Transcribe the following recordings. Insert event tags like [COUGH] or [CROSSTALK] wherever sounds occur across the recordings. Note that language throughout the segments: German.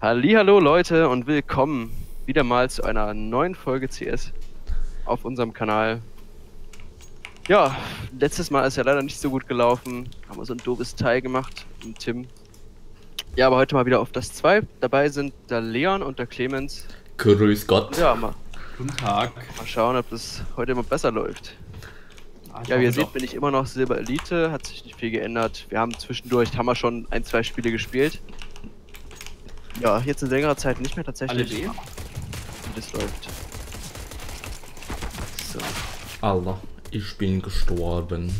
Hallo Leute und willkommen wieder mal zu einer neuen Folge CS auf unserem Kanal. Ja, letztes Mal ist ja leider nicht so gut gelaufen. Haben wir so ein doofes Teil gemacht mit Tim. Ja, aber heute mal wieder auf das 2. Dabei sind der Leon und der Clemens. Grüß Gott. Ja, mal, Guten Tag. mal schauen, ob das heute immer besser läuft. Ah, Ja, wie ihr seht, bin ich immer noch Silber Elite, hat sich nicht viel geändert. Wir haben zwischendurch, haben wir schon ein, zwei Spiele gespielt. Ja, jetzt in längerer Zeit nicht mehr Alle tatsächlich. B? Wie das läuft. So, Allah, ich bin gestorben.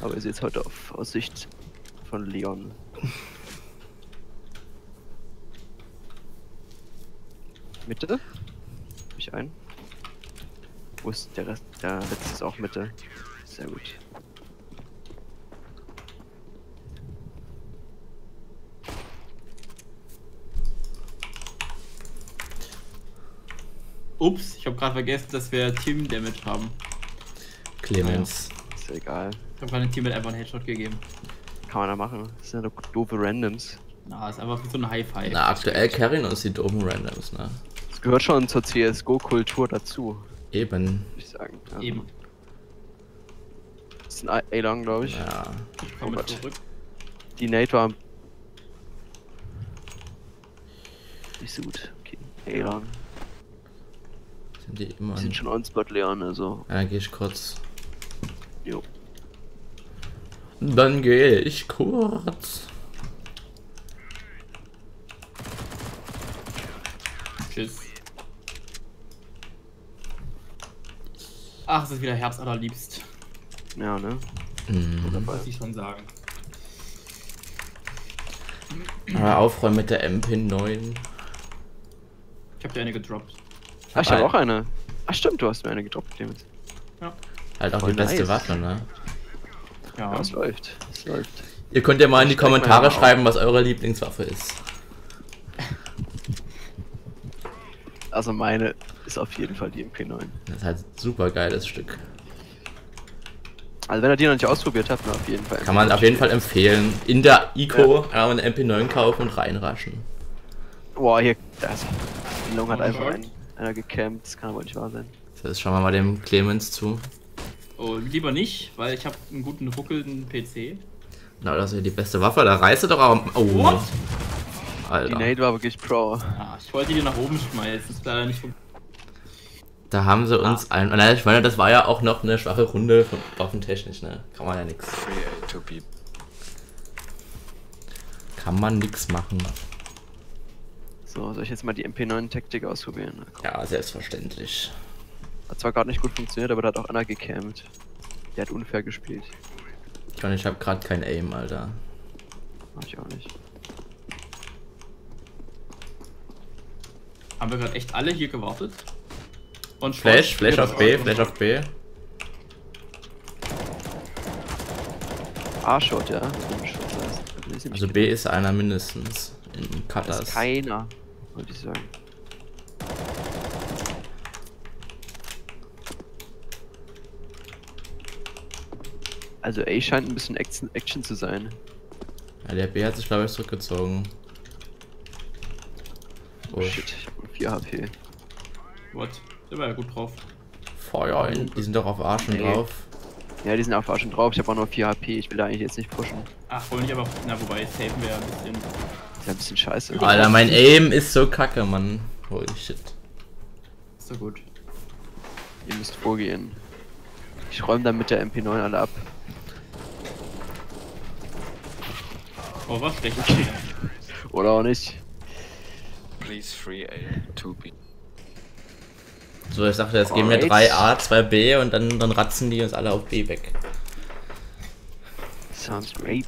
aber ihr seht heute auf aus Sicht von Leon. Mitte? Hab ich ein? Wo ist der Rest? Der letzte ist auch Mitte. Sehr gut. Ups, ich habe gerade vergessen, dass wir Team Damage haben. Clemens. Ist ja egal. Ich habe dem Team einfach einen Headshot gegeben. Kann man da machen. Das sind ja doch doofe Randoms. Na, ist einfach so ein High-Five. Na, aktuell carryen uns die doofen Randoms, ne? Das gehört schon zur CSGO-Kultur dazu, Eben. würde ich sagen. Ja. Eben. Das ist ein A-Long, glaube ich. Ja. Ich komme Oh zurück. Die Nate war nicht so gut. Okay. A-Long. Sind die immer Die sind schon on-spot, Leon, also. Ja, geh ich kurz. Jo. Dann gehe ich kurz. Tschüss. Ach, es ist wieder Herbst allerliebst. Ja, ne? Mhm. Muss ich schon sagen. Aber aufräumen mit der MP9. Ich habe dir eine gedroppt. Ah, ich habe auch eine. Ach, stimmt, du hast mir eine gedroppt, Clemens. Halt auch Voll die beste nice. Waffe, ne? Ja. Ja, es läuft. Es läuft. Ihr könnt ja mal in die Ich Kommentare schreiben, was eure Lieblingswaffe ist. Also meine ist auf jeden Fall die MP9. Das ist halt ein super geiles Stück. Also wenn ihr die noch nicht ausprobiert habt, dann auf jeden Fall. Kann man auf jeden Fall empfehlen. In der Ico einmal eine MP9 kaufen und reinraschen. Boah, hier. Das. Long hat Oh, einfach einen, einer gecampt. Das kann aber nicht wahr sein. Das schauen wir mal dem Clemens zu. Oh, lieber nicht, weil ich habe einen guten ruckelnden PC. Na, das ist ja die beste Waffe. Da reißt er doch auch. Oh, What? Die Alter. Nate war wirklich Pro. Ah, ich wollte die nach oben schmeißen. Ist leider nicht Da haben sie uns ein. Na, ich meine, das war ja auch noch eine schwache Runde von waffentechnisch, ne? Kann man ja nix. Kann man nix machen. So, soll ich jetzt mal die MP9-Taktik ausprobieren? Ja, selbstverständlich. Hat zwar gerade nicht gut funktioniert, aber da hat auch einer gecampt. Der hat unfair gespielt. John, ich habe gerade kein Aim, Alter. Hab ich auch nicht. Haben wir gerade echt alle hier gewartet? Und Flash, Flash auf B, Flash auf B. A-Shot, ja. Also B ist einer mindestens. In Cutters. ist keiner, würde ich sagen. Also A scheint ein bisschen Action, Action zu sein. Ja, der B hat sich, glaube ich, zurückgezogen. Oh shit, ich hab nur 4 HP. What? Der war ja gut drauf. Feuer, die sind doch auf A schon Nee. drauf. Ja, die sind auch schon drauf. Ich habe auch nur 4 HP. Ich will da eigentlich jetzt nicht pushen. Ach, wollen nicht aber. Na, wobei, safen wir ja ein bisschen. Ist ja ein bisschen scheiße. Alter, mein Aim ist so kacke, Mann. Holy shit. Ist so gut. Ihr müsst vorgehen. Ich räume dann mit der MP9 alle ab. Oh, was schlecht. Oder auch nicht. Please free A to B. So, ich dachte, jetzt gehen wir Alright. 3A, 2B und dann, dann ratzen die uns alle auf B weg. Sounds great.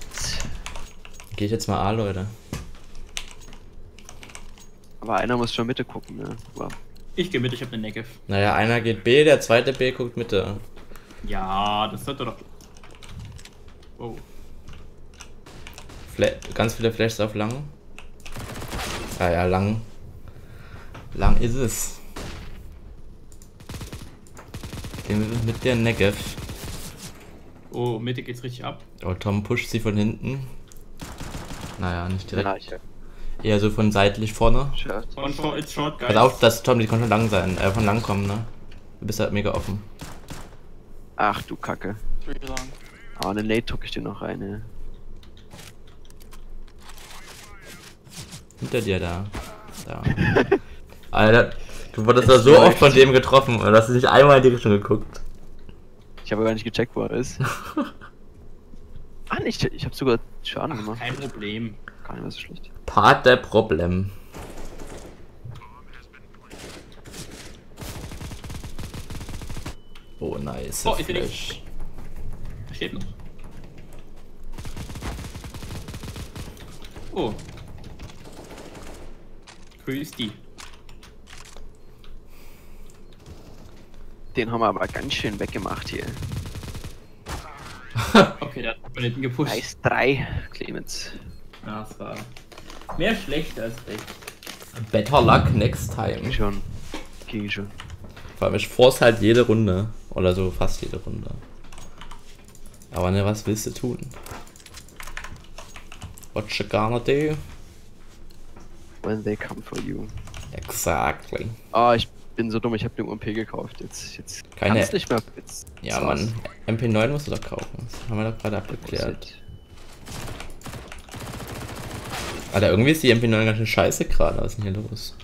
Gehe ich jetzt mal A, Leute. Aber einer muss schon Mitte gucken, ne? Wow. Ich gehe mit, ich habe eine Negev. Naja, einer geht B, der zweite B guckt Mitte. Ja, das sollte doch. Oh. Fla ganz viele Flashs auf lang. Ja, ja, lang. Lang ist es. Gehen wir mit der Negev. Oh, Mitte geht's richtig ab. Oh, Tom pusht sie von hinten. Naja, nicht direkt. Ja, ich, Eher so von seitlich vorne. Schade. Von Short, it's short, guys. Pass auf, dass Tom, die kann schon lang sein, äh, von lang kommen, ne? Du bist halt mega offen. Ach du Kacke. Three long. Ah, eine Nate drück ich dir noch rein, ey. Hinter dir da. Da. [LAUGHS] Alter, du wurdest da so oft von dem getroffen und hast nicht einmal in die Richtung geguckt. Ich habe gar nicht gecheckt, wo er ist. [LAUGHS] ah, nicht, ich habe sogar Schaden gemacht. Kein Problem. Gar nicht mehr so schlecht. Part der Problem. Oh, nice. Oh, ich bin. Da steht noch. Oh. Grüß die. Den haben wir aber ganz schön weggemacht hier. Okay, der hat von hinten gepusht. Nice 3, Clemens. Ja, das war mehr schlecht als recht. Better luck next Ging time. schon. Ging schon. Vor allem, ich force halt jede Runde. Oder so fast jede Runde. Aber ne, was willst du tun? What you gonna do? When they come for you. Exactly. Ah, ich bin so dumm, ich habe den UMP gekauft. Jetzt, jetzt Keine- kann's nicht mehr. Jetzt, Ja, Mann. MP9 musst du doch kaufen. Das haben wir doch gerade abgeklärt. Alter, irgendwie ist die MP9 ganz schön scheiße gerade. Was ist denn hier los?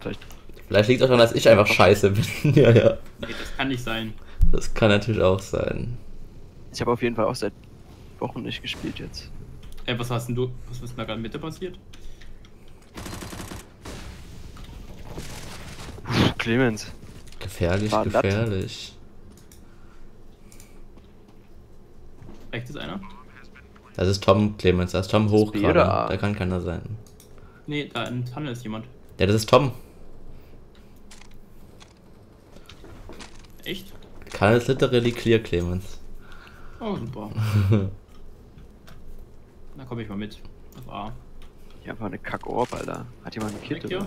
Vielleicht Vielleicht liegt es auch daran, dass ich einfach scheiße bin. [LAUGHS] ja, ja. Nee, das kann nicht sein. Das kann natürlich auch sein. Ich habe auf jeden Fall auch seit Wochen nicht gespielt jetzt. Ey, was hast denn du? Was ist denn da gerade Mitte passiert? Puh, Clemens. Gefährlich, War gefährlich. Rechts ist einer? Das ist Tom Clemens, das ist Tom hoch gerade. Da kann keiner sein. Nee, da im Tunnel ist jemand. Ja, das ist Tom. Echt? Kann es literally clear, Clemens. Oh, super. [LAUGHS] Da komme ich mal mit. Auf A. Hier einfach eine Kackorb, Alter. Hat jemand einen Kit oder?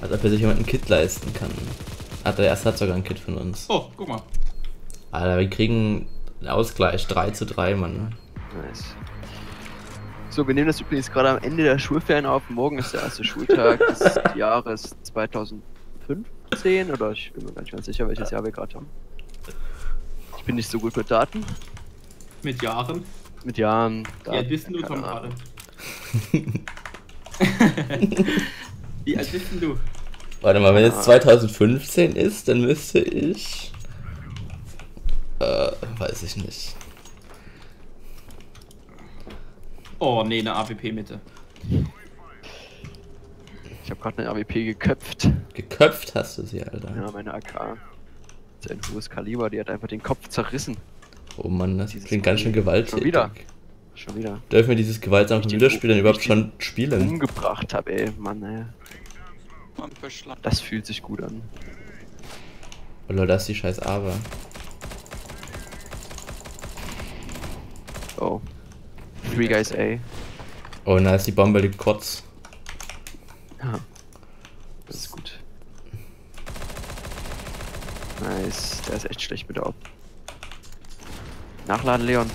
Als ob er sich jemand ein Kit leisten kann. Hat der erste hat sogar ein Kit von uns. Oh, guck mal. Alter, wir kriegen einen Ausgleich 3 zu 3, Mann. Nice. So, wir nehmen das übrigens gerade am Ende der Schulferien auf. Morgen ist der erste Schultag [LAUGHS] des Jahres 2015 oder ich bin mir gar nicht mehr sicher, welches Jahr wir gerade haben. Ich bin nicht so gut mit Daten. Mit Jahren. Mit Jahren. Wie alt bist du, Tom, gerade? [LAUGHS] Wie alt bist du? Warte mal, wenn jetzt Ah. 2015 ist, dann müsste ich. Äh, weiß ich nicht. Oh, nee, eine AWP-Mitte. Ich habe gerade eine AWP geköpft. Geköpft hast du sie, Alter. Ja, meine AK. Das ist ein hohes Kaliber, die hat einfach den Kopf zerrissen. Oh Mann, das Dieses klingt ganz schön gewalttätig. Schon wieder. Schon wieder. Dürfen wir dieses gewaltsame Computerspiel dann überhaupt ich schon spielen? Umgebracht hab, ey. Mann, ey. Das fühlt sich gut an. Oh Lol, das ist die scheiß Aber. Oh. Three Guys A. Oh nice, die Bombe liegt kurz. Ja. Das ist gut. Nice. Der ist echt schlecht mit der Op. Nachladen, Leon.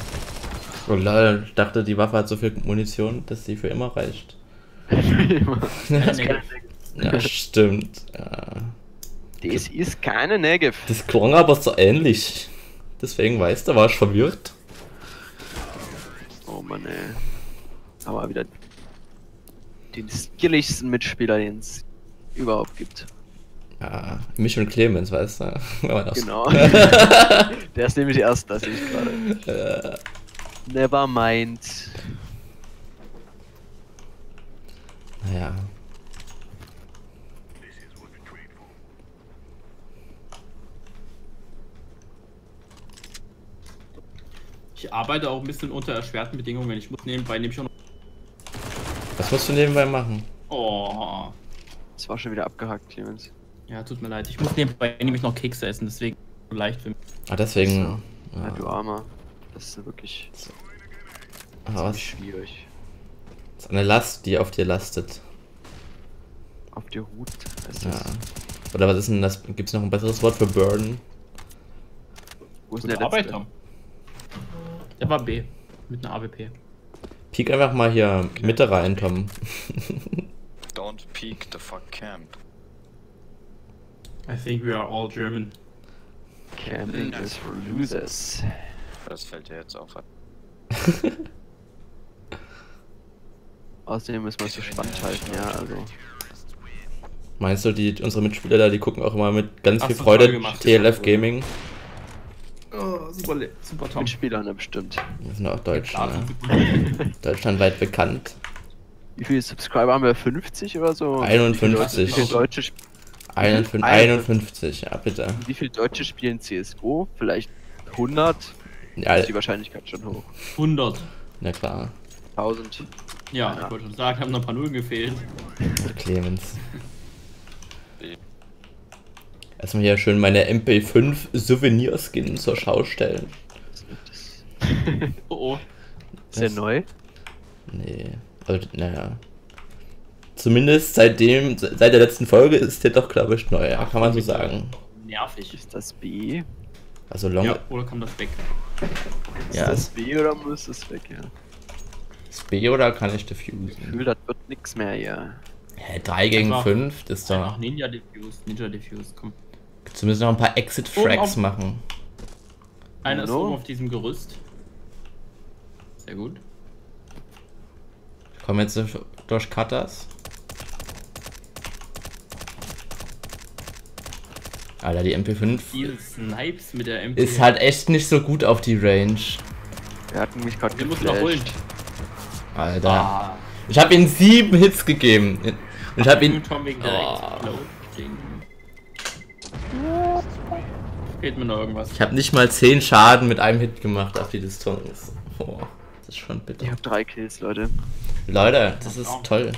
Oh lol, ich dachte, die Waffe hat so viel Munition, dass sie für immer reicht. [LAUGHS] das. [LAUGHS] Ja, stimmt. Ja. ist keine Negev. Das klang aber so ähnlich. Deswegen weißt du, war ich verwirrt. Mann, ey. Aber wieder den skilligsten Mitspieler, den es überhaupt gibt. Ja, mich und Clemens, weißt du? Genau. [LAUGHS] Der ist nämlich erst, das sehe ich gerade. Never mind. Naja. Ich arbeite auch ein bisschen unter erschwerten Bedingungen. Ich muss nebenbei nämlich auch noch. Was musst du nebenbei machen? Oh. Das war schon wieder abgehackt, Clemens. Ja, tut mir leid. Ich muss nebenbei nämlich noch Kekse essen, deswegen so leicht für mich. Ah, deswegen. Ja, Ja. du Armer. Das ist wirklich Ah, was? ziemlich schwierig. Das ist eine Last, die auf dir lastet. Auf dir ruht. Heißt Ja. das. Oder was ist denn das? Gibt es noch ein besseres Wort für Burden? Wo ist denn der Arbeit, letzte? Der war B. Mit einer AWP. Peek einfach mal hier Mitte rein, Tom. [LAUGHS] Don't peek the fuck camp. I think we are all German. Camping is for losers. Das fällt dir jetzt auf. [LAUGHS] Außerdem müssen wir es so spannend halten, ja, also. Meinst du, die, unsere Mitspieler da, die gucken auch immer mit ganz Hast viel Freude TLF. Gaming? Oh, super, super Tom. Mitspieler, ne, bestimmt. Wir sind auch Deutsch, Ja, ne? deutschlandweit bekannt. Wie viele Subscriber haben wir? 50 oder so? 51. Wie viele Deutsche, sp- 51, 51, ja bitte. wie viele Deutsche spielen CSGO? Vielleicht 100? Ja, Ist die Wahrscheinlichkeit schon hoch. 100. na klar. 1000. Ja, Ja. ich wollte schon sagen, haben noch ein paar Nullen gefehlt. Clemens. Erstmal hier schön meine MP5 Souvenir-Skin zur Schau stellen. Oh [LAUGHS] oh. Ist der neu? Nee, also, naja. Zumindest seitdem, seit der letzten Folge ist der doch, glaube ich, neu, ja, kann man so sagen. Nervig. Ist das B? Also Long Ja, oder kam das weg? Ist Ja. das B oder muss es weg, ja? ist B oder kann ich diffusen? Gefühl, das wird nix mehr hier. Hä, 3 gegen Einfach- 5, das ist doch. Ninja Diffuse, Ninja Diffuse, komm. Zumindest noch ein paar Exit-Frags auf- machen. Einer ist oben auf diesem Gerüst. Sehr gut. Kommen jetzt durch- Cutters. Alter, die MP5 Diese Snipes mit der MP. ist halt echt nicht so gut auf die Range. Wir hatten mich gerade Wir müssen noch holen. geflasht. Alter. Ah, Ich habe ihm sieben Hits gegeben. Und ich habe ihn. Tom wegen direkt. Oh. Fehlt mir noch irgendwas. Ich habe nicht mal 10 Schaden mit einem Hit gemacht auf die Distanz. Oh, das ist schon bitter. Ich hab drei Kills, Leute. Leute, das ist toll.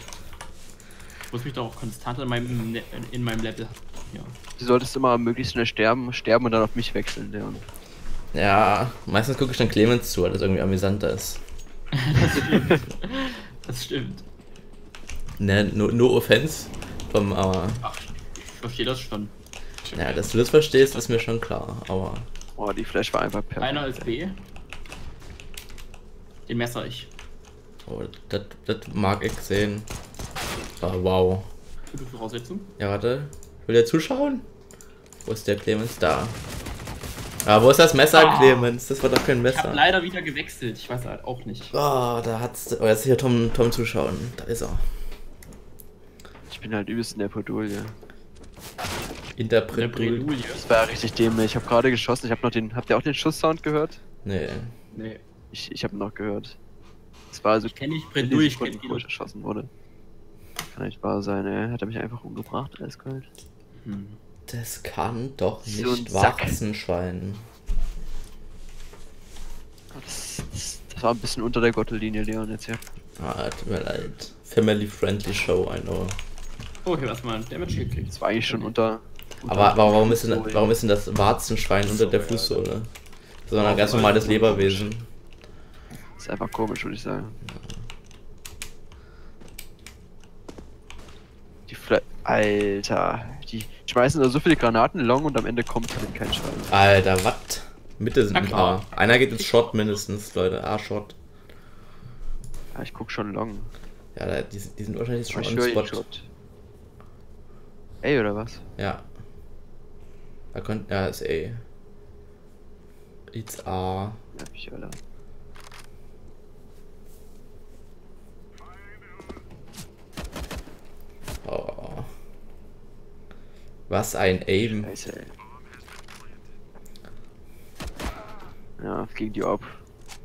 Ich muss mich doch auch konstant in meinem, Ne- in meinem Level. Ja. Du solltest immer möglichst schnell sterben, sterben und dann auf mich wechseln, Leon. Ja, meistens gucke ich dann Clemens zu, weil das irgendwie amüsanter ist. Das stimmt. Ne, no, no offense. Vom, aber, Ach, ich verstehe das schon. Ja, dass du das verstehst, ist mir schon klar. Aber Oh, die Flash war einfach perfekt. Einer ist B. Den messer ich. oh, das, das mag ich sehen. Oh, wow. Gute Voraussetzung. Ja, warte. Will der zuschauen? Wo ist der Clemens? Da. Ah, wo ist das Messer, Ah. Clemens? Das war doch kein Ich habe Messer. leider wieder gewechselt. Ich weiß halt auch nicht. Oh, da hat's. Oh, jetzt hier Tom, Tom zuschauen. Da ist er. Ich bin halt übelst in der Podulie. Der Interpret. Bredouille. Das war richtig dämlich. Ich habe gerade geschossen. Ich habe noch den. Habt ihr auch den Schusssound gehört? Nee. Nee. Ich, ich habe noch gehört. Das war also Ich kenne nicht Bredouille, ich kenne wo ich erschossen wurde. Kann nicht wahr sein, ey. Hat er mich einfach umgebracht, eiskalt. hm. Das kann doch So ein nicht wachsen, Schwein. Das, das, das war ein bisschen unter der Gottellinie, Leon, jetzt ja. Ah, tut mir leid. Family friendly Show, I know. Oh, ich habe erstmal einen Damage gekriegt. Das war eigentlich schon unter. Aber, aber warum, ist denn, warum ist denn das Warzenschwein unter der Fußsohle? Sondern ein ganz normales Leberwesen. Das ist einfach komisch, würde ich sagen. Die Fla Alter. Die schmeißen da so viele Granaten long und am Ende kommt halt kein Schwein. Alter, was? Mitte sind ein klar. paar. Einer geht ins Shot mindestens, Leute. A-Shot. Ja, ich guck schon long. Ja, da- die, sind- die sind wahrscheinlich schon on Spot. Shot. Ey, oder was? Ja. Ja, ist A. It's A. Ja, ich Alter. Oh. Was ein Aim. Scheiße, ey. Ja, gegen die Orb.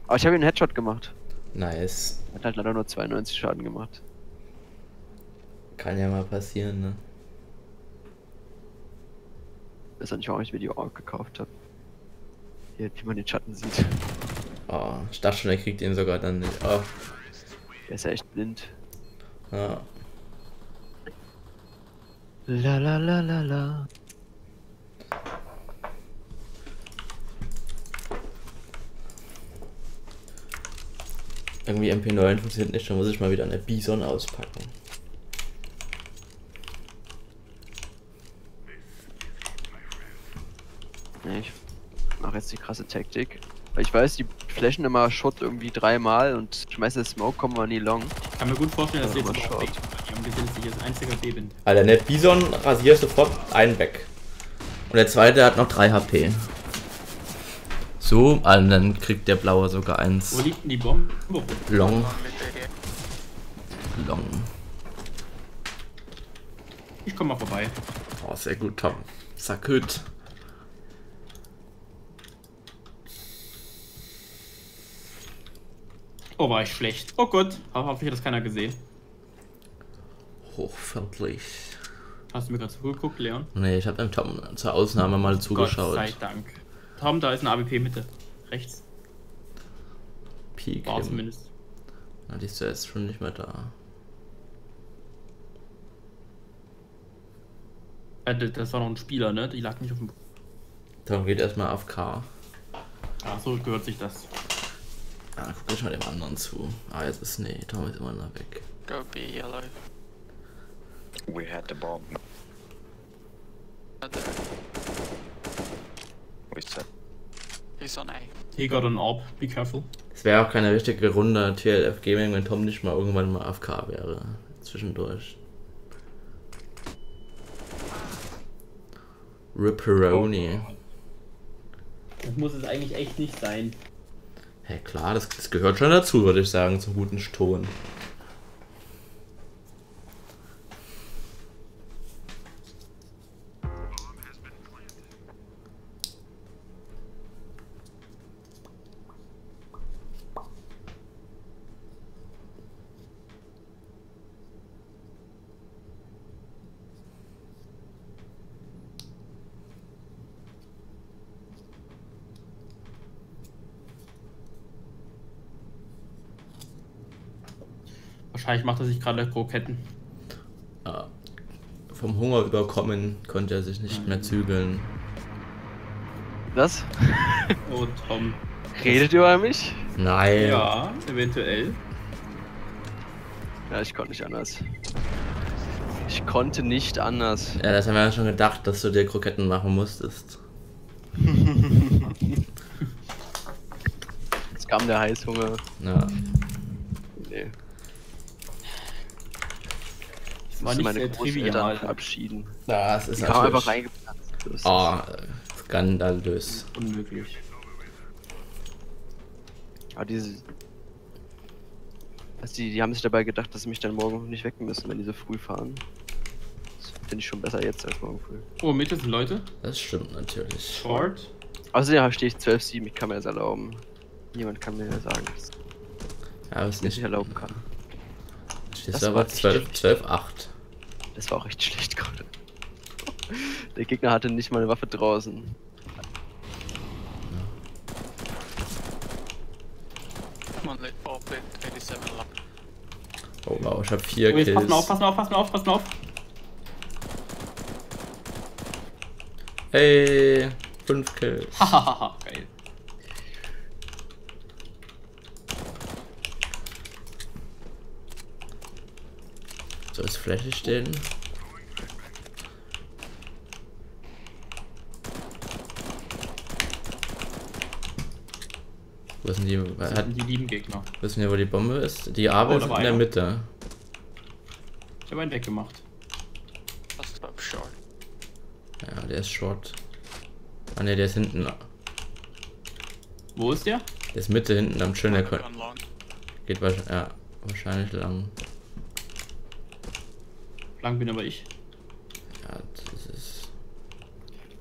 Aber ich habe ihn einen Headshot gemacht. Nice. Hat halt leider nur 92 Schaden gemacht. Kann ja mal passieren, ne? Weiß auch nicht, warum ich mir die Orb gekauft habe. Hier, wie man den Schatten sieht. Oh, ich dachte schon, er kriegt ihn sogar dann nicht. Oh, Der ist ja echt blind. ja. La la la la la. Irgendwie MP9 funktioniert nicht, dann muss ich mal wieder eine Bison auspacken. Nee, ich mache jetzt die krasse Taktik. Weil ich weiß, die flashen immer Shot irgendwie dreimal und schmeißen das Smoke, kommen wir nie long. Ich kann mir gut vorstellen, dass Ja, sie jetzt wait, die haben gesehen, dass ich als einziger B bin. Alter, der Bison rasiert sofort einen weg. Und der zweite hat noch 3 HP. So, also dann kriegt der Blaue sogar Wo eins. liegt denn die Bombe? Long, long. Ich komm mal vorbei. Oh, sehr gut, Tom. Saküt. Oh, war ich schlecht. Oh Gott. Ho- Hoffentlich hat das keiner gesehen. Hochfeldlich. Hast du mir gerade zugeguckt, Leon? Nee, ich habe dem Tom zur Ausnahme mal Gott zugeschaut. sei Dank. Tom, da ist eine AWP Mitte. Rechts. Peak. War im- zumindest. Na, die ist ja jetzt schon nicht mehr da. Äh, das war noch ein Spieler, ne? Die lag nicht auf dem. Tom geht erstmal auf K. Ah, so gehört sich das. Ah, guck ich mal dem anderen zu. Ah, jetzt ist. Nee, Tom ist immer noch weg. Go B yellow. We had the bomb. Other- We said. He's on A. He got an AWP. Be careful. Es wäre auch keine richtige Runde TLF Gaming, wenn Tom nicht mal irgendwann mal AFK wäre. Zwischendurch. Ripperoni. Das muss es eigentlich echt nicht sein. Hä, klar, das, das gehört schon dazu, würde ich sagen, zum guten Ton. Wahrscheinlich macht er sich gerade Kroketten. Ja. Vom Hunger überkommen konnte er sich nicht mehr zügeln. Was? [LAUGHS] Oh, Tom. Redet ihr über mich? Nein. Ja, eventuell. Ja, ich konnte nicht anders. Ich konnte nicht anders. Ja, das haben wir ja schon gedacht, dass du dir Kroketten machen musstest. [LAUGHS] Jetzt kam der Heißhunger. Ja. musste meine Großeltern verabschieden. Das ist Die kamen einfach reingeplatzt. Oh, skandalös. Unmöglich. Aber diese. Also die, die haben sich dabei gedacht, dass sie mich dann morgen nicht wecken müssen, wenn die so früh fahren. Das finde ich schon besser jetzt als morgen früh. Oh, Mitte sind Leute? Das stimmt natürlich. Short. Außerdem stehe ich 12-7, ich kann mir das erlauben. Niemand kann mir das sagen, dass ja, ich nicht erlauben kann. Steht das aber 12-8. Das war auch echt schlecht gerade. Der Gegner hatte nicht mal eine Waffe draußen. Come on, let oh, bit 87 left. Oh wow, ich hab 4 Oh, Kills. pass mal auf, pass mal auf, pass mal auf, pass mal auf. Hey, 5 Kills. [LAUGHS] Hahaha, geil. So ist Fläche stehen. Wo denn die? Das Hat, sind die lieben Gegner. wissen wir, wo die Bombe ist? Die Arbeit Oh, in der einer. Mitte. Ich habe einen weggemacht. That's top short. Ja, der ist short. Ah ne, der ist hinten. Wo ist der? Der ist Mitte hinten am Schön. Der Gone kon- long. geht wahrscheinlich, ja, wahrscheinlich lang. Lang bin aber ich. Ja, das ist.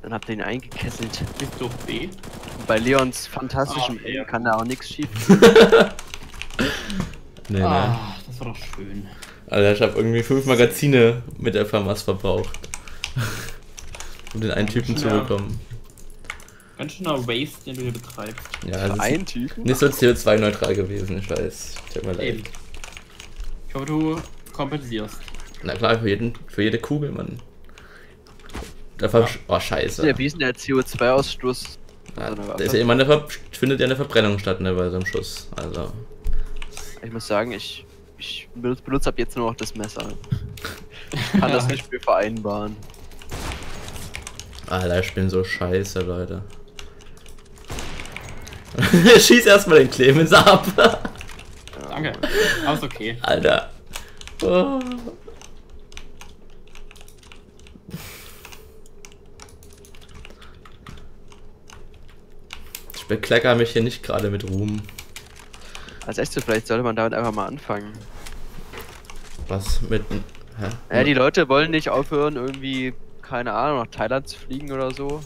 Dann habt ihr ihn eingekesselt. Du auf B? Und bei Leons fantastischem Ah, ja. kann da auch nichts schief. [LAUGHS] Nee, ne. Ah, das war doch schön. Alter, ich habe irgendwie fünf Magazine mit der FAMAS verbraucht. um den einen Typen zu bekommen. Ganz schöner Waste, den du hier betreibst. Ja, ist Ein Typen? nicht so CO2-neutral gewesen, ich weiß. Tut mir leid. Eben. Ich hoffe, du kompensierst. Na klar, für, jeden, für jede Kugel, Mann. Da ver oh, scheiße. Ja, wie ist denn der CO2-Ausstoß? Ja, so ist ja immer eine Ver findet ja eine Verbrennung statt, ne, bei so einem Schuss. Also. Ich muss sagen, ich, ich benutze, benutze ab jetzt nur noch das Messer. [LAUGHS] Ich kann das nicht mehr vereinbaren. Alter, ich bin so scheiße, Leute. [LAUGHS] Schieß erstmal den Clemens ab. Danke. [LAUGHS] Aber ist okay. Alter. Oh. Ich beklecker mich hier nicht gerade mit Ruhm. Als erstes, vielleicht sollte man damit einfach mal anfangen. Was mit. Hä? Ja, die Leute wollen nicht aufhören, irgendwie, keine Ahnung, nach Thailand zu fliegen oder so.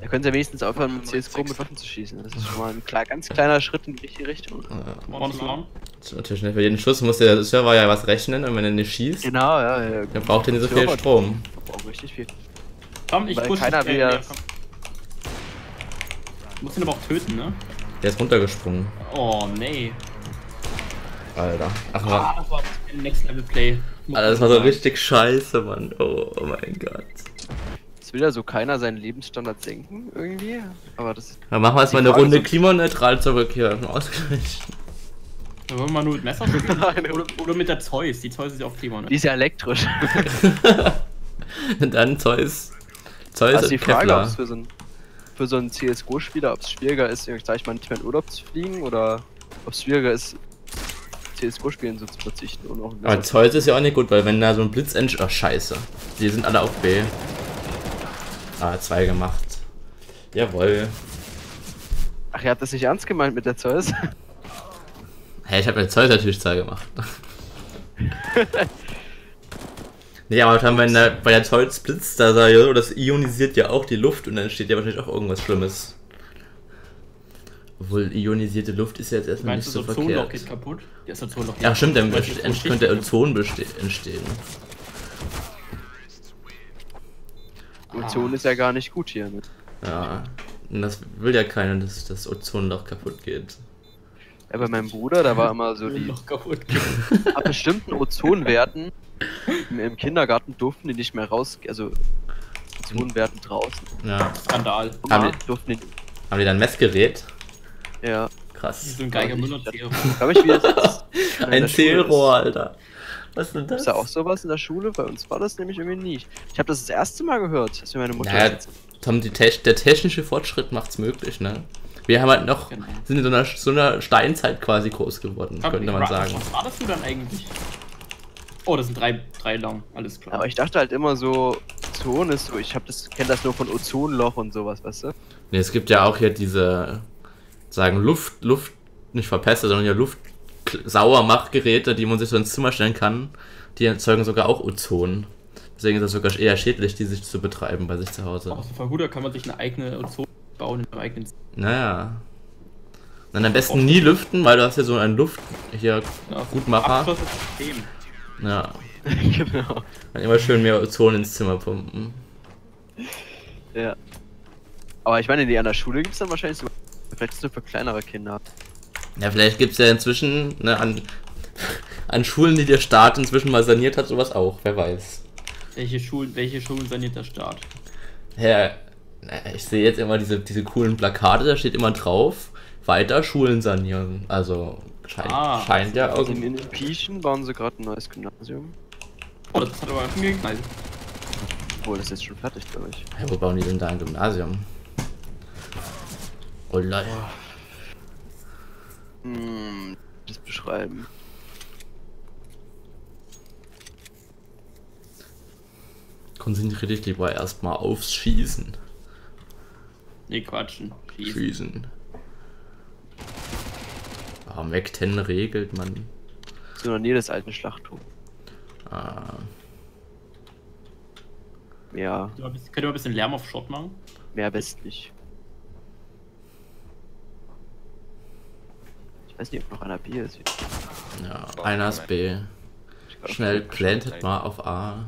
Da können sie ja wenigstens aufhören, mit CSGO mit Waffen zu schießen. Das ist schon mal ein klar, ganz kleiner Schritt in die richtige Richtung. Ja, das ist natürlich nicht. Für jeden Schuss muss der Server ja was rechnen und wenn er nicht schießt, Genau, ja, ja. dann braucht er nicht so viel Strom. Braucht richtig viel. Komm, ich Weil push keiner will ja- musst ihn aber auch töten, ne? Der ist runtergesprungen. Oh, nee. Alter. Ach Ah, man. das war ein Next Level Play. Muss Alter, das war so sagen. richtig scheiße, Mann. Oh, oh mein Gott. Es will ja so keiner seinen Lebensstandard senken, irgendwie. Aber das ist. Dann machen wir jetzt Die mal eine Frage Runde ist- klimaneutral zurück hier. Ausgleich. Da wollen wir mal nur mit Messer spielen. [LAUGHS] oder, oder mit der Zeus. Die Zeus ist ja auch Klima, Die ist ja elektrisch. [LAUGHS] Und dann Zeus. Zeus Also und die Frage, ob Kevlar. es für so ein für so einen CSGO-Spieler, ob es schwieriger ist, sag ich mal, nicht mehr in Urlaub zu fliegen oder ob es schwieriger ist, CSGO-Spielen so zu verzichten und auch Aber Zeus ist ja auch nicht gut, weil wenn da so ein Blitz entsch... Ach, scheiße. Die sind alle auf B. Ah, zwei gemacht. Jawohl. Ach, ihr habt das nicht ernst gemeint mit der Zeus? Hä, ich habe mit Zeus natürlich zwei gemacht. [LAUGHS] nee, aber dann, wenn der, bei der Zeus blitzt, da, da, das ionisiert ja auch die Luft und dann entsteht ja wahrscheinlich auch irgendwas Schlimmes. Obwohl ionisierte Luft ist ja jetzt erstmal nicht Meinst du, so so Ozonloch verkehrt. geht kaputt? Der ist Ozonloch. Ja, stimmt, dann könnte kaputt. Ozon entstehen. Ozon ist ja gar nicht gut hier. Ne? Ja. Und das will ja keiner, dass das Ozonloch kaputt geht. Ja, bei meinem Bruder, da war immer so die. Ozonloch kaputt geht. Ab bestimmten Ozonwerten im, im Kindergarten durften die nicht mehr raus. Also Ozonwerten draußen. Ja. Skandal. Haben die- durften die. Haben die dann ein Messgerät? Ja. Das Krass. ist so ein Geiger Müller Glaube ich, wie das [LAUGHS] jetzt in Ein Zählrohr, Alter. Was ist denn Ist das? Ist da auch sowas in der Schule? Bei uns war das nämlich irgendwie nicht. Ich habe das das erste Mal gehört, dass mir meine Mutter. Naja, das Tom, die Te der technische Fortschritt macht's möglich, ne? Wir haben halt noch, Genau. sind in so einer, so einer Steinzeit quasi groß geworden, könnte man sagen. Was war das du dann eigentlich? Oh, das sind drei, drei lang. Alles klar. Aber ich dachte halt immer so, Ozon ist so, ich habe das, kenne das nur von Ozonloch und sowas, weißt du? Ne, es gibt ja auch hier diese, sagen, Luft, Luft, nicht verpestet, sondern ja Luft sauer Machgeräte, die man sich so ins Zimmer stellen kann. Die erzeugen sogar auch Ozon. Deswegen ist es sogar eher schädlich, die sich zu betreiben bei sich zu Hause. Auch gut, da kann man sich eine eigene Ozon bauen in einem eigenen. Naja. Dann am besten nie lüften, weil du hast ja so einen Luft hier Ja, Gutmacher. Abgeschlossenes System. Ja. [LAUGHS] genau. Dann immer schön mehr Ozon ins Zimmer pumpen. Ja. Aber ich meine, die an der Schule gibt es dann wahrscheinlich so. Vielleicht ist es nur für kleinere Kinder. Ja, vielleicht gibt es ja inzwischen ne, an, an Schulen, die der Staat inzwischen mal saniert hat, sowas auch, wer weiß. Welche Schulen, welche Schulen saniert der Staat? Ja, ich sehe jetzt immer diese, diese coolen Plakate, da steht immer drauf, weiter Schulen sanieren. Also scheint, Ah. scheint ja Also in, irgendwie. in Pieschen bauen sie gerade ein neues Gymnasium. Oh, das hat aber schon geknallt. Obwohl, das ist jetzt schon fertig, glaube ich. Ja, wo bauen die denn da ein Gymnasium? Oh lol. Hm, das beschreiben. Konzentriere dich lieber erstmal aufs Schießen. Nee, quatschen. Schießen. Schießen. Mac 10 regelt man. So in der Nähe des alten Schlachthofs. Ah, Mehr, Könnt ihr mal ein bisschen- Lärm auf Shot machen? mehr westlich. Ich weiß nicht, ob noch einer B ist. ja, einer ist B. Schnell plantet mal auf A.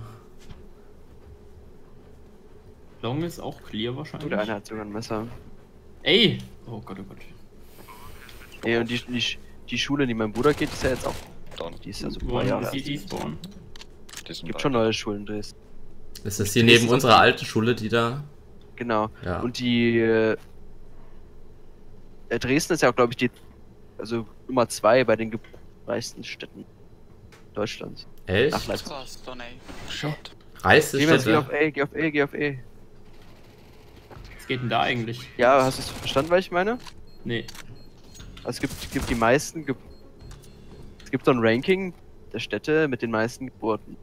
Long ist auch clear wahrscheinlich. Oder einer hat sogar ein Messer. Ey! Oh Gott, oh Gott. Ey, und die, die, die Schule, in die mein Bruder geht, ist ja jetzt auch. Down. Die ist ja so ein Wo paar Jahre die? Die sind gibt schon neue Schulen in Dresden. Ist das hier neben unserer alten Schule, die da? Genau. Ja. Und die. Äh, äh, Dresden ist ja auch, glaube ich, die. Also Nummer zwei bei den reichsten Städten Deutschlands. Echt? Nach Leipzig. Class donate. Shot. Reichste Geh, mal, geh auf Städte? A, geh auf A, geh auf A. Was geht denn da eigentlich? Ja, hast du es verstanden, was ich meine? Nee. Also es gibt, gibt die meisten. Ge es gibt so ein Ranking der Städte mit den meisten Geburten.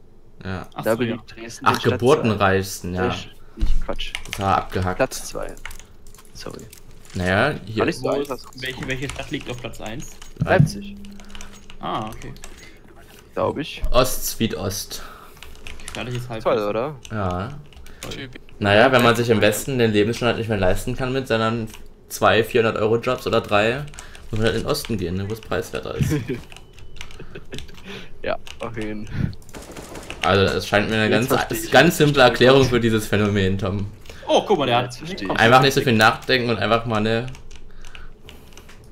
Ja. Ach da so, ja. Dresden Ach, Geburtenreichsten, zwei. ja. Ich, nicht Quatsch. Das war abgehackt. Platz 2. Sorry. Naja, hier. Nicht so einfach. welche, welche Stadt liegt auf Platz 1? Leipzig, Ah, okay. glaube ich. Ost, Südost. Gefährliches Toll, oder? Ja. Typ. Naja, wenn man sich im Westen den Lebensstandard nicht mehr leisten kann mit seinen 200, 400 Euro Jobs oder drei, man halt in den Osten gehen, ne, wo es preiswerter ist. [LAUGHS] Ja, auf jeden Fall. Also, es scheint mir eine Jetzt ganz, ganz simple Erklärung für dieses Phänomen, Tom. Oh, guck mal, der hat. Einfach nicht so viel nachdenken und einfach mal eine.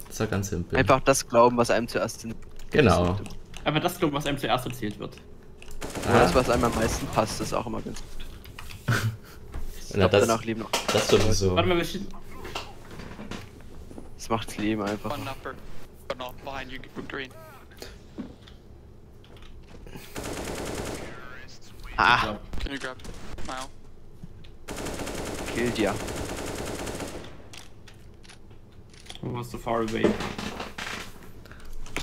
Das ist doch ganz simpel. Einfach das glauben, was einem zuerst Genau. Einfach das glauben, was einem zuerst erzählt wird. Ja. Das, was einem am meisten passt, ist auch immer ganz gut. [LAUGHS] Ich Ja, glaub, das- danach leben noch. Das sowieso. Warte mal, wir. Das macht das Leben einfach. Green. Ah, Can you grab Mile? killt ja. Du warst so far away.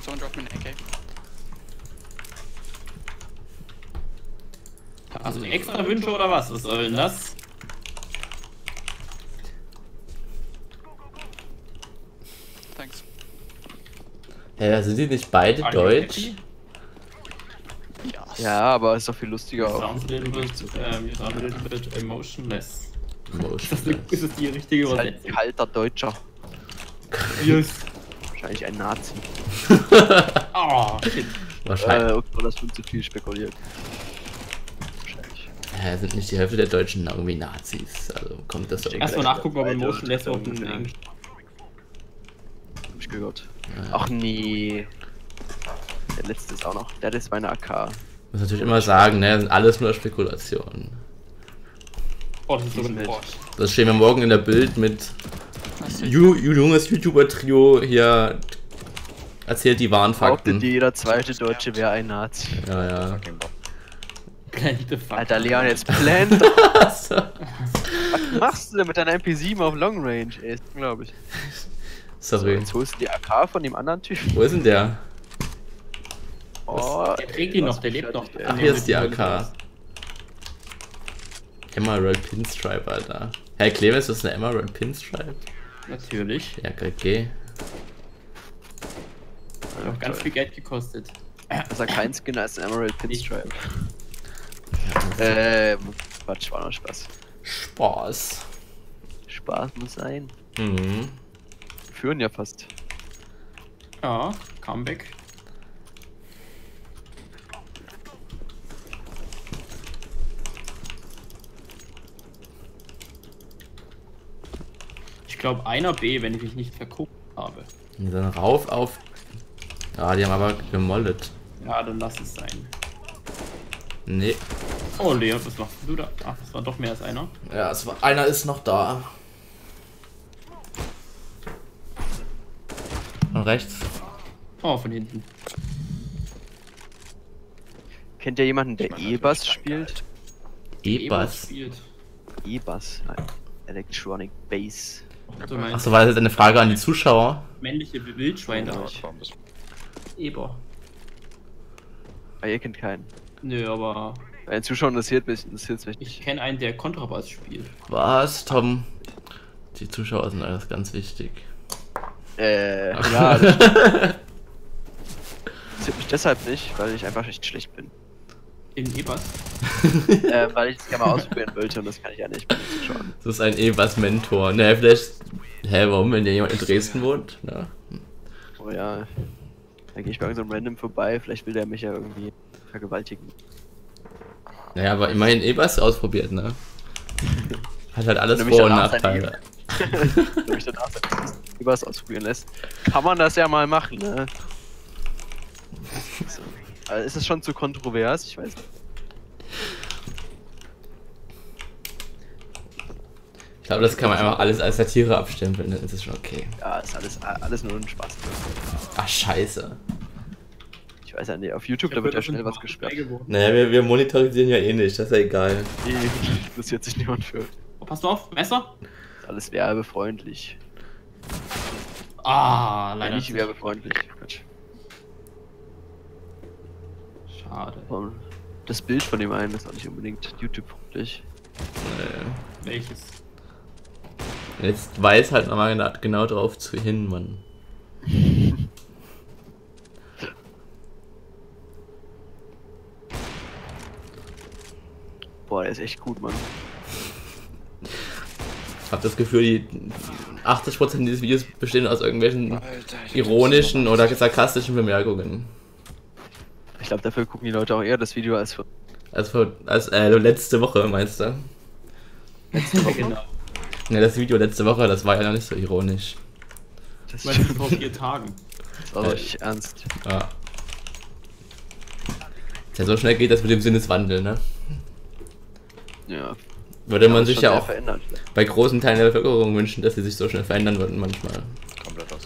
Someone drop me an AK. Hast du extra Wünsche oder was? Was soll denn das? Ja, sind die nicht beide Are deutsch? Yes. Ja, aber ist doch viel lustiger auch. Sounds a little bit, you sound a little bit emotionless. Ist das, Emotionless. ist das die richtige Ist halt ein Übersetzung? kalter Deutscher. Yes. Wahrscheinlich ein Nazi. Oh, [LAUGHS] shit. Wahrscheinlich. Äh, okay, das wird zu viel spekuliert. Wahrscheinlich. Ja, sind nicht die Hälfte der Deutschen irgendwie Nazis. Also kommt das so. Check. Erstmal nachgucken, ob emotionless auf dem Englisch. Hab ich gehört. Ach nee. Der letzte ist auch noch. Der ist meine AK. Muss natürlich immer sagen, ne, sind alles nur Spekulationen. Oh, das ist so mit. Das stehen wir morgen in der Bild mit. Ju junges YouTuber-Trio hier erzählt die wahren Behauptet, Fakten. jeder zweite Deutsche wäre ein Nazi. Ja, ja. Alter, Leon, jetzt blend. [LAUGHS] Was machst du denn mit deiner MP7 auf Long Range? Ey, glaube ich. [LAUGHS] So, Sorry. jetzt holst du die AK von dem anderen Typen. Wo ist denn der? Oh, Der trägt die noch, der lebt noch. Ach, hier ist die AK. Emerald Pinstripe, Alter. Herr Clemens, ist das eine Emerald Pinstripe? Natürlich. Ja, GG. Hat auch ganz viel Geld gekostet. Besser kein Skin als Emerald Pinstripe. Ähm, Quatsch, war noch Spaß. Spaß. Spaß muss sein. Mhm. Führen ja fast. Ja, Comeback. Ich glaube einer B, wenn ich mich nicht verguckt habe. Und dann rauf auf. Ja, die haben aber gemollet. Ja, dann lass es sein. Nee. Oh Leon, was machst du da? Ach, das war doch mehr als einer. Ja, es war, einer ist noch da. Rechts. Oh, von hinten. Kennt ihr jemanden, der E-Bass spielt? E-Bass. spielt. E-Bass. Nein. Electronic Bass. Achso, war das jetzt eine Frage an die Zuschauer? männliche Wildschweine. Eber. Ah, ihr kennt keinen. Nö, aber Bei den Zuschauern interessiert mich, interessiert mich ich nicht. kenne einen, der Kontrabass spielt. Was, Tom? Die Zuschauer sind alles ganz wichtig. Äh, ja, das [LAUGHS] interessiert mich deshalb nicht, weil ich einfach echt schlecht bin. In Ebers? [LAUGHS] äh, weil ich es gerne mal ausprobieren wollte und das kann ich ja nicht Zuschauern. Das ist ein E-Bass-Mentor. Ne, vielleicht. Hä, warum, wenn jemand in Dresden wohnt? Na, Oh ja. Da gehe ich bei irgendeinem Random vorbei, vielleicht will der mich ja irgendwie vergewaltigen. naja, aber immerhin E-Bass ausprobiert, ne? [LAUGHS] Hat halt alles Vor- und Nachteile. Übers ausprobieren lässt, kann man das ja mal machen, ne? So. [LAUGHS] Also ist es schon zu kontrovers? Ich weiß nicht. Ich glaube, das kann man einfach alles als Satire abstempeln, dann ist es schon okay. Ja, ist alles, alles nur ein Spaß. Ach, scheiße. Ich weiß ja nicht, auf YouTube, da wird ja schnell was gesperrt. Naja, wir, wir monetarisieren ja eh nicht, das ist ja egal. Nee, [LAUGHS] interessiert sich niemand für. Oh, pass auf, Messer. Ist alles werbefreundlich. Ah, Ja, leider nicht werbefreundlich. Quatsch. Schade. Das Bild von dem einen ist auch nicht unbedingt YouTube-freundlich. Äh, Welches? Jetzt weiß halt nochmal genau- genau drauf zu hin, Mann. [LAUGHS] Boah, der ist echt gut, Mann. Ich habe das Gefühl, die 80% dieses Videos bestehen aus irgendwelchen Alter, ich ironischen oder sarkastischen Bemerkungen. Ich glaube, dafür gucken die Leute auch eher das Video als für Als, vor, als äh, letzte Woche, meinst du? letzte Woche. genau. Ne, das Video letzte Woche, das war ja noch nicht so ironisch. Das Ich meine, vor vier Tagen. ist auch richtig ernst. Ja. Ja, so schnell geht das mit dem Sinneswandel, ne? Ja. Würde man das sich ja auch verändert. bei großen Teilen der Bevölkerung wünschen, dass sie sich so schnell verändern würden manchmal. komplett aus.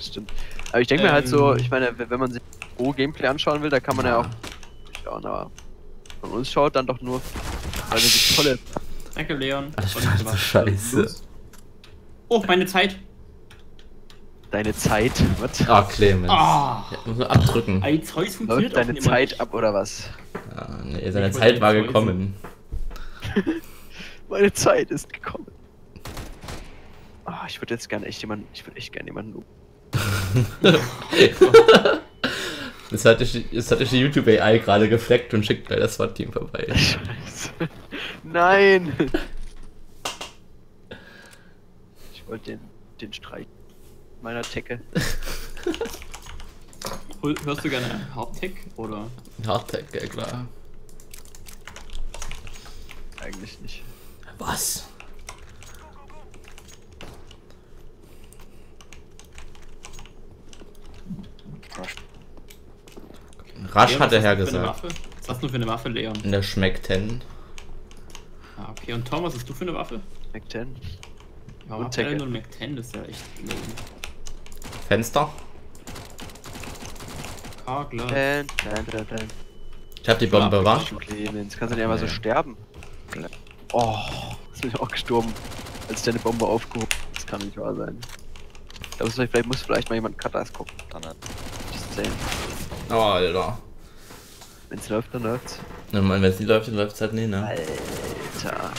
[LAUGHS] Stimmt. Aber ich denke mir halt so, Ähm. ich meine, wenn man sich pro Gameplay anschauen will, da kann man ja, auch schauen, aber von uns schaut dann doch nur, weil wir die tolle. Danke, Leon. Ach, Scheiße. Oh, meine Zeit. Deine Zeit. Was? Ah, Clemens. Ah. Ja, muss man abdrücken. Ein Zeus funktioniert Läuft deine Zeit nicht. ab oder was? Ah, nee, seine Ich Zeit war gekommen. [LAUGHS] Meine Zeit ist gekommen. Ah, ich würde jetzt gerne echt jemanden, ich würde echt gerne jemanden loben. [LAUGHS] Das hat dich, das hat dich die YouTube AI gerade gefleckt und schickt gleich das SWAT-Team vorbei. [LAUGHS] Scheiße. Nein! Ich wollte den, den Streich meiner Tecke. Hörst du gerne Hardtech oder? Hardtech, ja klar. Eigentlich nicht. Was? Rush. Rasch Leon, hat er eine hergesagt. Waffe? Was hast du für eine Waffe, Leon? In der schmeckt 10. Ah, okay. Und Tom, was hast du für eine Waffe? Mac 10. Ja, Und habt ihr Tecke. nur einen Mac 10, das ist ja echt lame. Fenster. Kargler. 10, 10, 10, 10. Ich hab die Bombe, wa? Clemens, kannst du nicht einfach so Nee. Sterben? Oh, jetzt bin ich auch gestorben, als ich deine Bombe aufgehoben Das kann nicht wahr sein. Ich glaube, vielleicht muss vielleicht mal jemand Katas gucken. Dann hat Just saying. Oh, Alter. Wenn es läuft, dann läuft's. Ich meine, wenn es nicht läuft, dann läuft es halt nie, ne? Alter.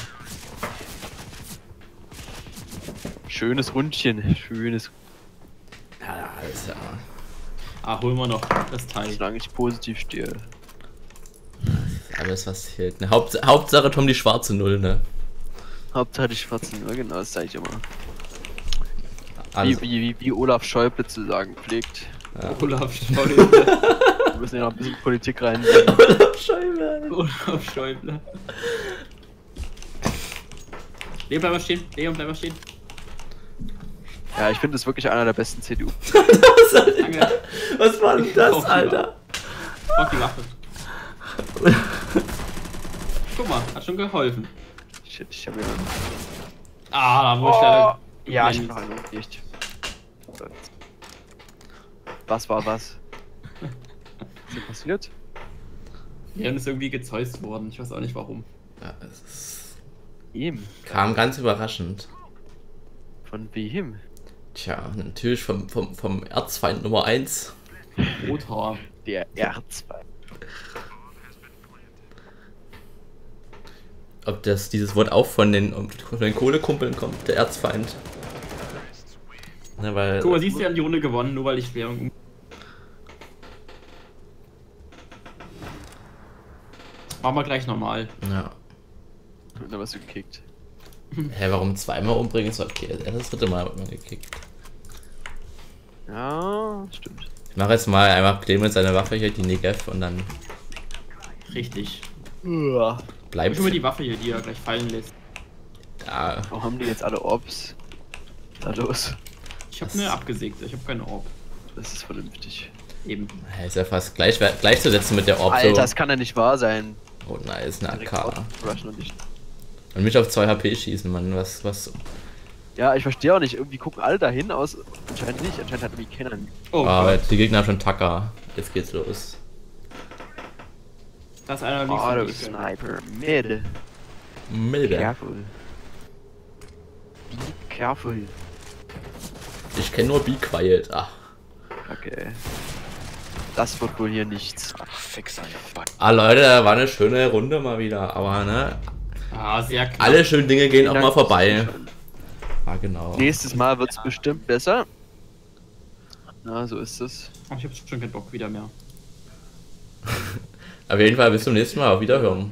Schönes Rundchen, schönes, Ja, alles ja. Ah, holen wir noch das Teil. solange ich positiv stehe. Alles, was fehlt. Ne? Haupt, Hauptsache Tom die schwarze Null, ne? Hauptsache die schwarzen, ja genau, das sage ich immer. Wie, wie, wie, wie Olaf Schäuble zu sagen pflegt. Olaf Schäuble. [LAUGHS] Wir müssen ja noch ein bisschen Politik reinbringen. Scheibe. [LAUGHS] Olaf Schäuble. Leon, bleib mal stehen. Leon, bleib mal stehen. Ja, ich finde es wirklich einer der besten CDU. [LAUGHS] Danke. Was war denn das, Alter? Mach die Waffe. Guck mal, hat schon geholfen. Shit, ich habe ja. Ah, da wurde ich leider. Ja, ich hab noch einen umgelegt. Was war was? Was ist hier passiert? Leon ist irgendwie gezeust worden. Ich weiß auch nicht warum. Ja, es ist- Ihm. kam ganz überraschend. Von wem? Tja, natürlich vom, vom, vom Erzfeind Nummer 1. Rothaar. Der R2. Ob das dieses Wort auch von den, von den Kohlekumpeln kommt, der Erzfeind. Ne, weil. Guck mal, siehst du, wir haben die Runde gewonnen, nur weil ich Leon. um- Machen wir gleich nochmal. Ja. Und dann wirst du gekickt. Hä, warum zweimal umbringen ist okay. Erst das dritte Mal wird man gekickt. Ja, stimmt. Ich mache jetzt mal einfach Clemens seine Waffe hier, die Negev, und dann Richtig. Uah. Bleibt Ich mal die Waffe hier, die er gleich fallen lässt. Ja, Warum haben die jetzt alle Orbs? Da los. Ich habe Das- eine abgesägt. Ich habe keine Orb. Das ist vernünftig. Eben. hä, ist ja fast gleich, gleichzusetzen mit der Orb. Alter, so. das kann ja nicht wahr sein. Oh nice, eine Direkt AK. Und mich auf 2 HP schießen, Mann. Was, was. Ja, ich verstehe auch nicht. Irgendwie gucken alle dahin aus. Anscheinend nicht. Anscheinend hat irgendwie keiner. Oh, Gott. die Gegner haben schon Tacker. Jetzt geht's los. Da ist einer du mir. Sniper. Mid. Milde. Careful. Be careful. Ich kenne nur Be Quiet. Ach. Okay. Das wird wohl hier nichts. Ach, fix ah, Leute, war eine schöne Runde mal wieder. Aber ne, Ah, sehr knapp. alle schönen Dinge gehen auch mal vorbei. Ah, genau. Nächstes Mal wird es bestimmt besser. Na, so ist es. Oh, ich hab schon keinen Bock wieder mehr. [LAUGHS] Auf jeden Fall bis zum nächsten Mal. Auf Wiederhören.